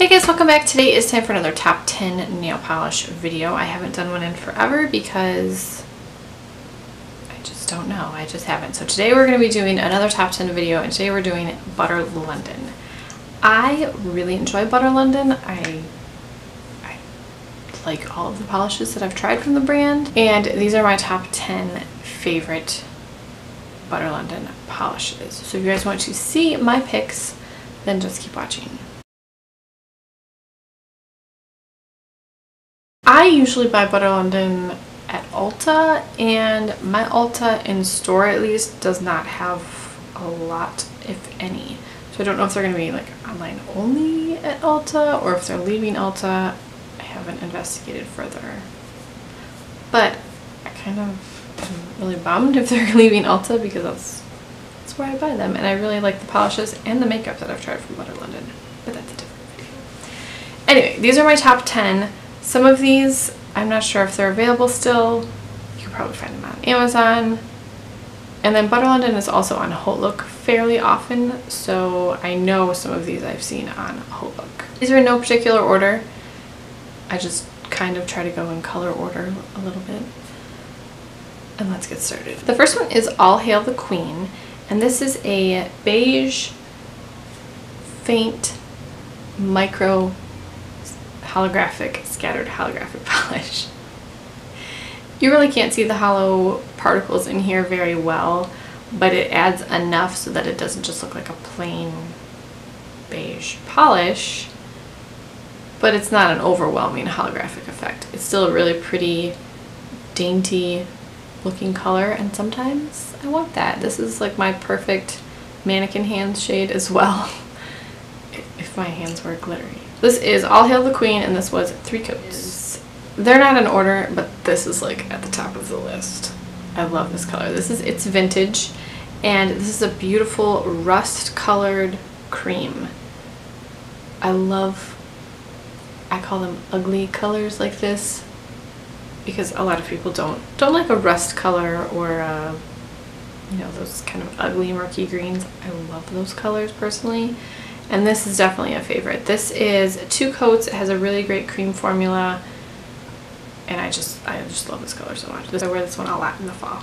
Hey guys, welcome back. Today is time for another top 10 nail polish video. I haven't done one in forever because I just don't know. I just haven't. So today we're going to be doing another top 10 video and today we're doing Butter London. I really enjoy Butter London. I, I like all of the polishes that I've tried from the brand and these are my top 10 favorite Butter London polishes. So if you guys want to see my picks, then just keep watching. I usually buy Butter London at Ulta and my Ulta in store at least does not have a lot if any. So I don't know if they're going to be like online only at Ulta or if they're leaving Ulta. I haven't investigated further. But I kind of am really bummed if they're leaving Ulta because that's, that's where I buy them. And I really like the polishes and the makeup that I've tried from Butter London. But that's a different video. Anyway, these are my top 10 some of these, I'm not sure if they're available still. You can probably find them on Amazon. And then Butter London is also on HauteLook fairly often, so I know some of these I've seen on HauteLook. These are in no particular order. I just kind of try to go in color order a little bit. And let's get started. The first one is All Hail the Queen, and this is a beige, faint, micro holographic, scattered holographic polish. You really can't see the holo particles in here very well, but it adds enough so that it doesn't just look like a plain beige polish, but it's not an overwhelming holographic effect. It's still a really pretty, dainty looking color, and sometimes I want that. This is like my perfect mannequin hands shade as well, if my hands were glittery. This is All Hail the Queen and this was three coats. They're not in order, but this is like at the top of the list. I love this color. This is It's Vintage and this is a beautiful rust colored cream. I love, I call them ugly colors like this because a lot of people don't, don't like a rust color or uh, you know, those kind of ugly murky greens. I love those colors personally and this is definitely a favorite. This is two coats. It has a really great cream formula and I just I just love this color so much. I wear this one a lot in the fall.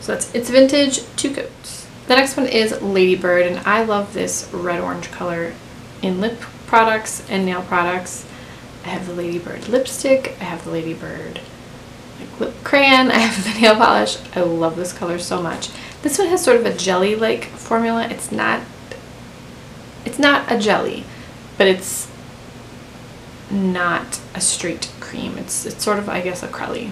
So that's it's vintage two coats. The next one is Ladybird and I love this red orange color in lip products and nail products. I have the Ladybird lipstick, I have the Ladybird like lip crayon, I have the nail polish. I love this color so much. This one has sort of a jelly-like formula. It's not it's not a jelly, but it's not a straight cream. It's, it's sort of, I guess, a crelly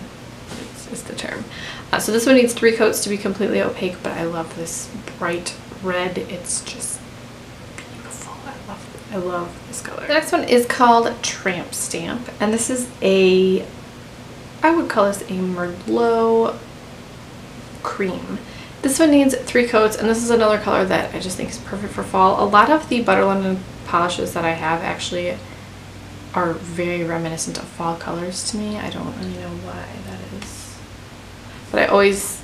is, is the term. Uh, so this one needs three coats to be completely opaque, but I love this bright red. It's just beautiful. I love, I love this color. The next one is called Tramp Stamp, and this is a, I would call this a Merlot cream. This one needs three coats and this is another color that I just think is perfect for fall. A lot of the Butter London polishes that I have actually are very reminiscent of fall colors to me. I don't really know why that is. But I always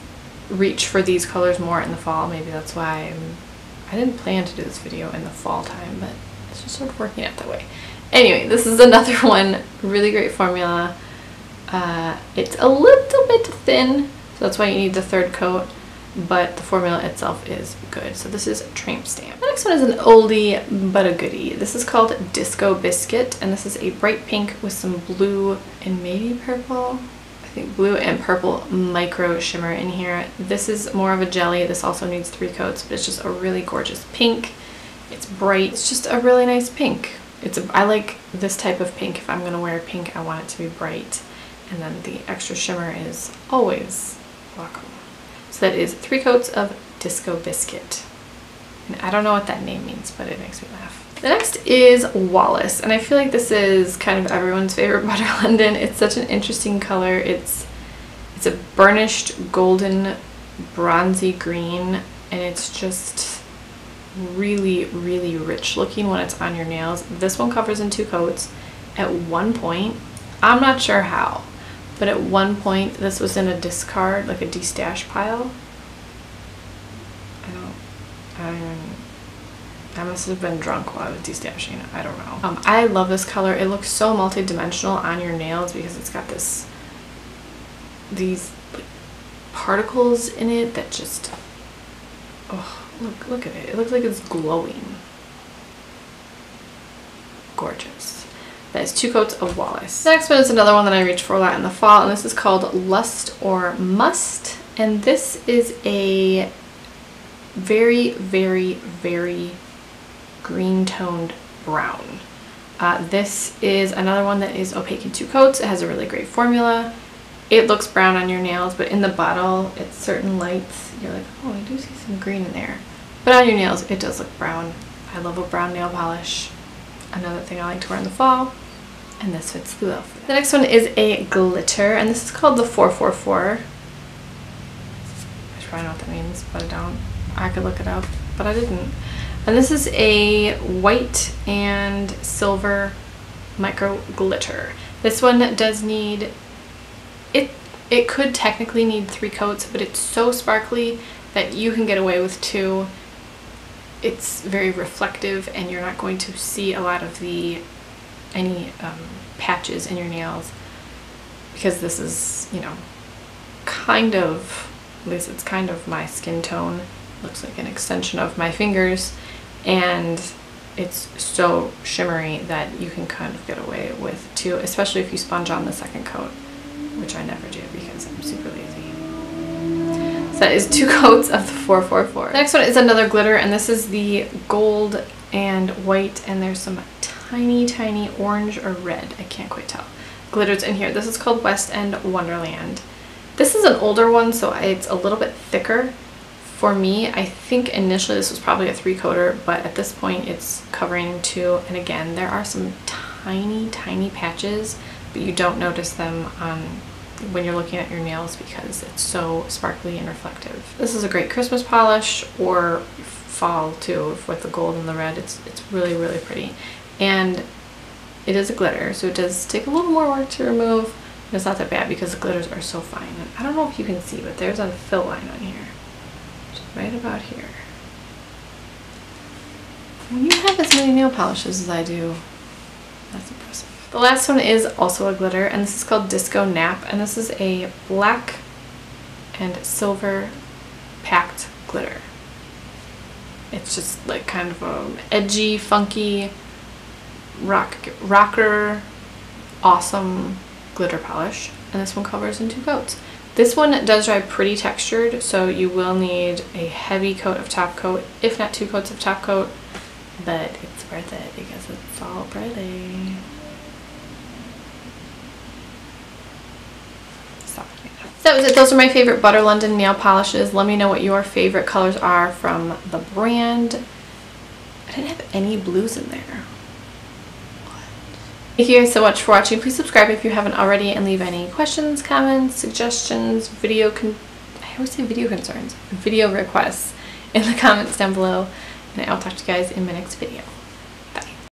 reach for these colors more in the fall. Maybe that's why I'm, I didn't plan to do this video in the fall time, but it's just sort of working out that way. Anyway, this is another one. Really great formula. Uh, it's a little bit thin, so that's why you need the third coat but the formula itself is good. So this is Tramp Stamp. The next one is an oldie but a goodie. This is called Disco Biscuit and this is a bright pink with some blue and maybe purple. I think blue and purple micro shimmer in here. This is more of a jelly. This also needs three coats, but it's just a really gorgeous pink. It's bright. It's just a really nice pink. It's a, I like this type of pink. If I'm going to wear pink, I want it to be bright. And then the extra shimmer is always welcome. So that is three coats of Disco Biscuit. And I don't know what that name means, but it makes me laugh. The next is Wallis, and I feel like this is kind of everyone's favorite Butter London. It's such an interesting color. It's it's a burnished golden bronzy green, and it's just really, really rich looking when it's on your nails. This one covers in two coats. At one point, I'm not sure how, but at one point this was in a discard, like a destash pile. I don't, I don't even, I must have been drunk while I was destashing. I don't know. Um, I love this color. It looks so multi-dimensional on your nails because it's got this, these particles in it that just, oh, look, look at it. It looks like it's glowing. Gorgeous. That is two coats of Wallis. Next one is another one that I reach for a lot in the fall, and this is called Lust or Must. And this is a very, very, very green toned brown. Uh, this is another one that is opaque in two coats. It has a really great formula. It looks brown on your nails, but in the bottle, at certain lights, you're like, oh, I do see some green in there. But on your nails, it does look brown. I love a brown nail polish. Another thing I like to wear in the fall. And this fits the bill. The next one is a glitter, and this is called the 444. I probably know what that means, but I don't. I could look it up, but I didn't. And this is a white and silver micro glitter. This one does need, it, it could technically need three coats, but it's so sparkly that you can get away with two. It's very reflective and you're not going to see a lot of the, any um, patches in your nails because this is, you know, kind of, at least it's kind of my skin tone. Looks like an extension of my fingers. And it's so shimmery that you can kind of get away with too, especially if you sponge on the second coat, which I never do because I'm super lazy. That is two coats of the 444. The next one is another glitter and this is the gold and white and there's some tiny, tiny orange or red, I can't quite tell, glitters in here. This is called West End Wonderland. This is an older one, so it's a little bit thicker for me, I think initially this was probably a three coater, but at this point it's covering two. And again, there are some tiny, tiny patches, but you don't notice them on when you're looking at your nails because it's so sparkly and reflective. This is a great Christmas polish or fall too with the gold and the red. It's, it's really, really pretty. And it is a glitter, so it does take a little more work to remove. It's not that bad because the glitters are so fine. And I don't know if you can see, but there's a fill line on here right about here. When you have as many nail polishes as I do, that's impressive. The last one is also a glitter, and this is called Disco Nap, and this is a black and silver packed glitter. It's just like kind of a edgy, funky, rock rocker, awesome glitter polish. And this one covers in two coats. This one does dry pretty textured, so you will need a heavy coat of top coat, if not two coats of top coat, but it's worth it because it's all pretty. So that was it. Those are my favorite Butter London nail polishes. Let me know what your favorite colors are from the brand. I didn't have any blues in there. Thank you guys so much for watching. Please subscribe if you haven't already and leave any questions, comments, suggestions, video con I always say video concerns, video requests in the comments down below. And I'll talk to you guys in my next video.